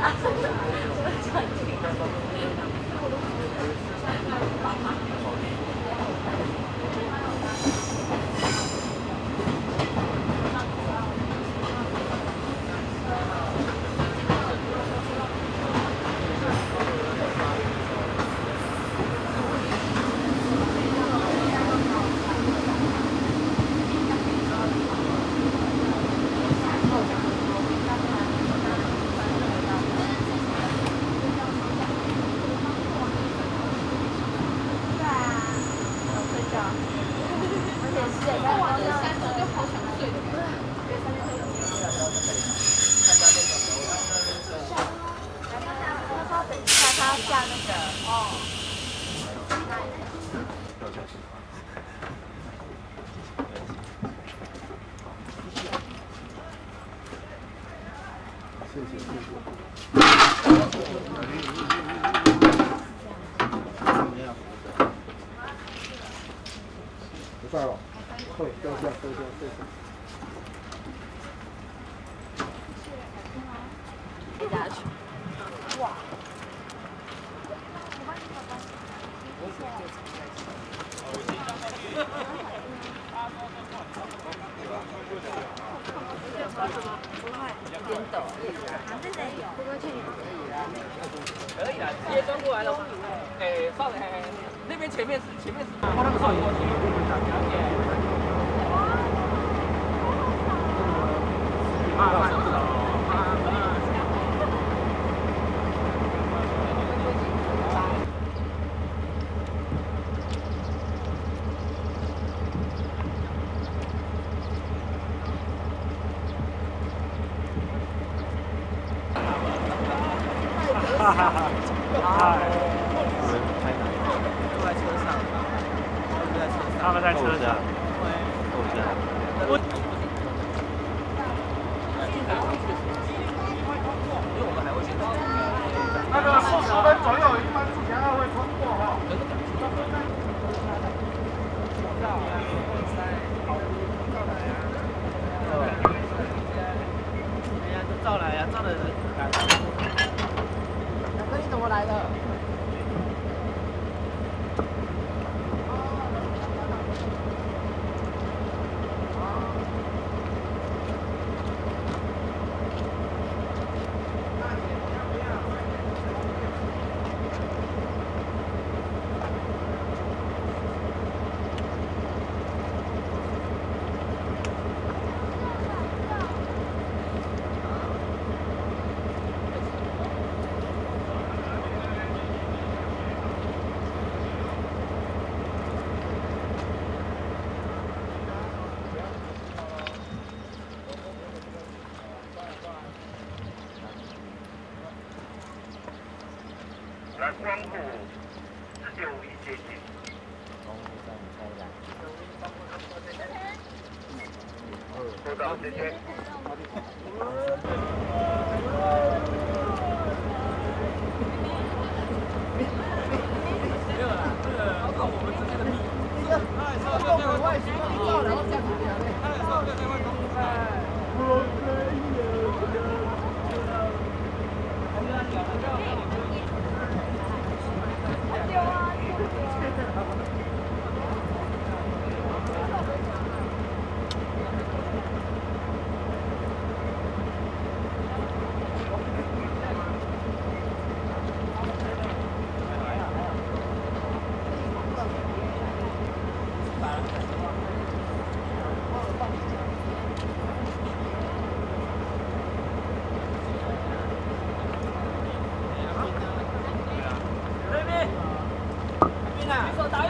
啊。下那个哦。谢谢谢谢。不在了，会掉下掉下掉下。颠倒。可以啊，直接转过来的话，哎，放哎，那边前面是前面是，过那个放过去，了解。慢慢走，慢慢。哈哈哈！啊，我们？在车上，坐在车上，他们在车上。后车。我。那个四十分左右，一般之前二会通过哈。哎呀，照来呀，照的。我来了光复自救一接近。收到，谢谢。没有啦，这个靠我们之间的密。哎，说这边外形照，然后这样子讲嘞。哎，说这边外公。哎。我可以了。那边，那边啊！